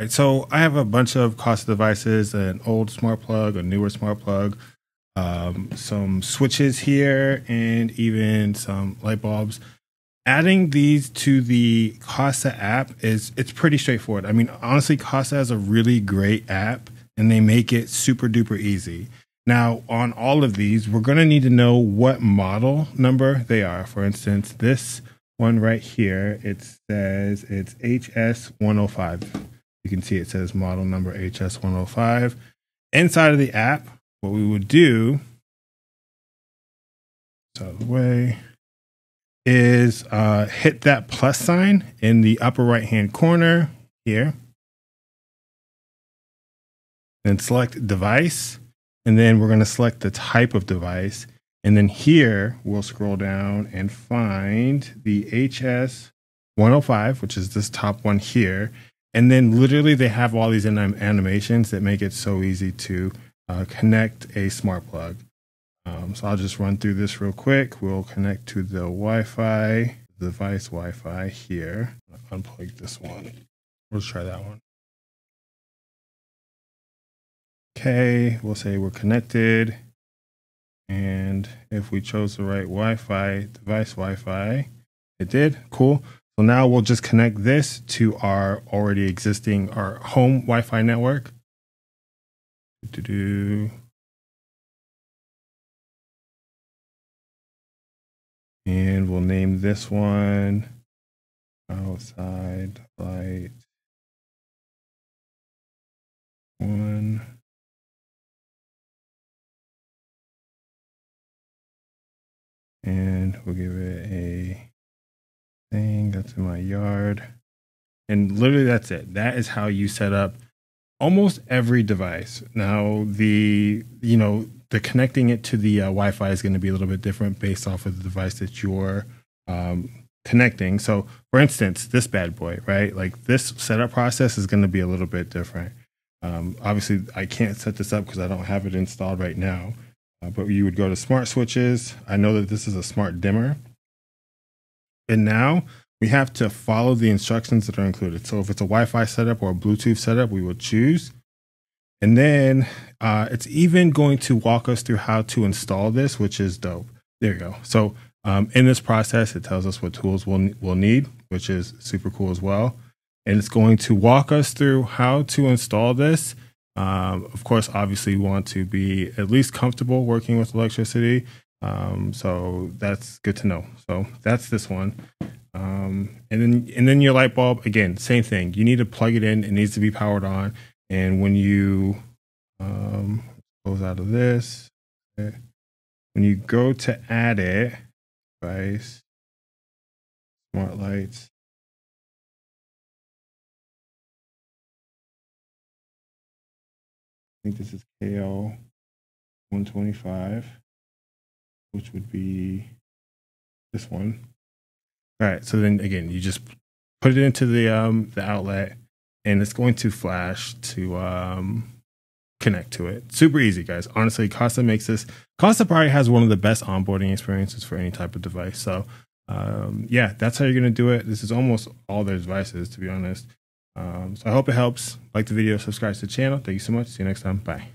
Right, so I have a bunch of Kasa devices, an old smart plug, a newer smart plug, um, some switches here, and even some light bulbs. Adding these to the Kasa app is it's pretty straightforward. I mean, honestly, Kasa has a really great app, and they make it super duper easy. Now, on all of these, we're going to need to know what model number they are. For instance, this one right here, it says it's HS105. You can see it says model number HS105. Inside of the app, what we would do, of the way, is uh, hit that plus sign in the upper right hand corner here. And select device. And then we're going to select the type of device. And then here we'll scroll down and find the HS 105, which is this top one here. And then literally they have all these animations that make it so easy to uh, connect a smart plug. Um, so I'll just run through this real quick. We'll connect to the Wi-Fi device Wi-Fi here. Unplug this one. Let's try that one. Okay, we'll say we're connected. And if we chose the right Wi-Fi device Wi-Fi, it did. Cool. So now we'll just connect this to our already existing our home Wi-Fi network. Do do. And we'll name this one outside light one. And we'll give it a thing that's in my yard. And literally that's it. That is how you set up almost every device. Now the you know the connecting it to the uh, Wi-Fi is going to be a little bit different based off of the device that you're um, connecting. So, for instance, this bad boy, right? Like this setup process is going to be a little bit different. Um, obviously, I can't set this up because I don't have it installed right now. Uh, but you would go to smart switches. I know that this is a smart dimmer. And now we have to follow the instructions that are included. So if it's a Wi-Fi setup or a Bluetooth setup, we will choose and then uh, it's even going to walk us through how to install this, which is dope. There you go. So um, in this process, it tells us what tools we'll, we'll need, which is super cool as well. And it's going to walk us through how to install this. Um, of course, obviously, we want to be at least comfortable working with electricity. Um, so that's good to know. So that's this one. Um, and then and then your light bulb again, same thing. You need to plug it in. It needs to be powered on. And when you um, close out of this, okay, when you go to add it, device, smart lights, I think this is KL 125, which would be this one. All right, so then again, you just put it into the um the outlet and it's going to flash to um, connect to it. Super easy, guys. Honestly, Kasa makes this. Kasa probably has one of the best onboarding experiences for any type of device. So, um, yeah, that's how you're going to do it. This is almost all their devices, to be honest. Um, so I hope it helps. Like the video, subscribe to the channel. Thank you so much. See you next time. Bye.